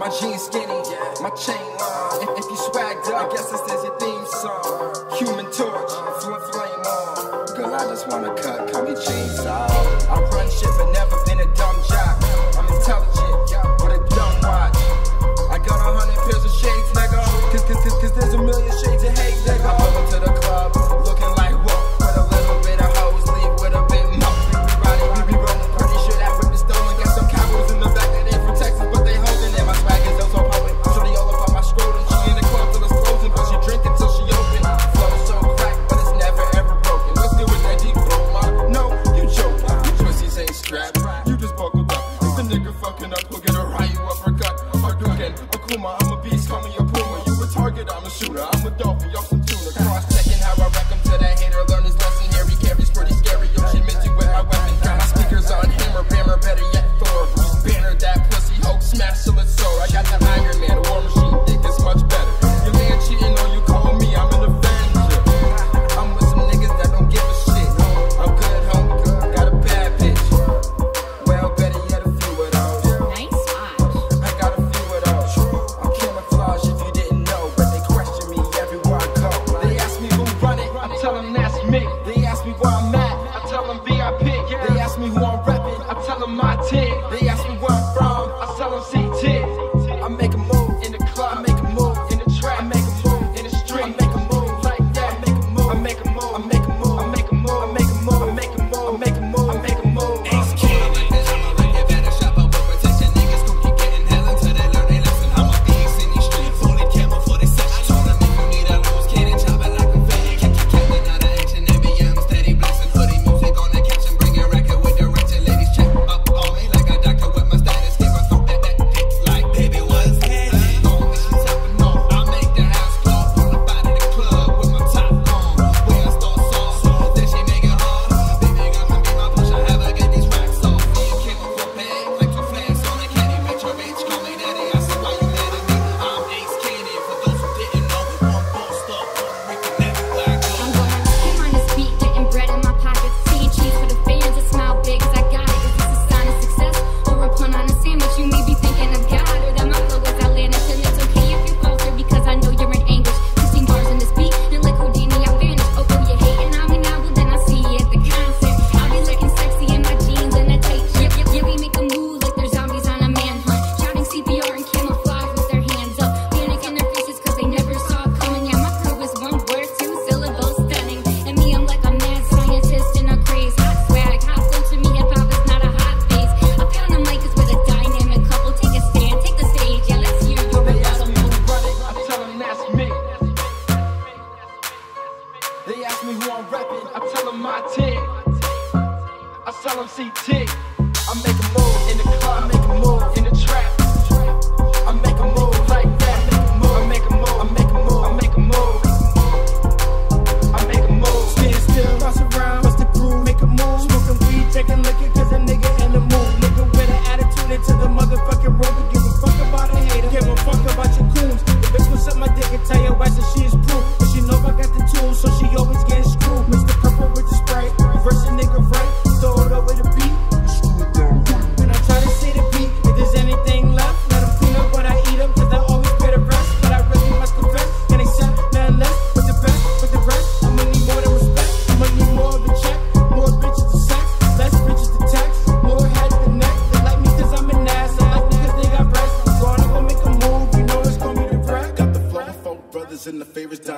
My jeans skinny, my chain long. If, if you swagged up, I guess this is your theme song. Human torch, flame on. Girl, I just wanna cut, call me chainsaw. me who I'm rapping, I tell them my 10. I'm C-T.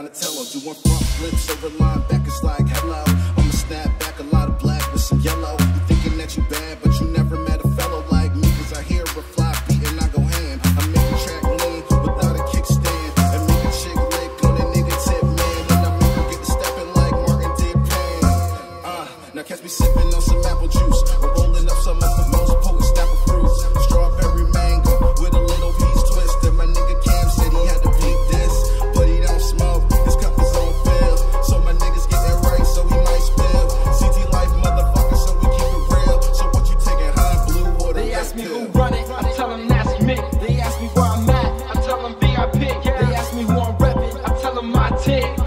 to tell them. Do one front flip, so line back and slide. 情。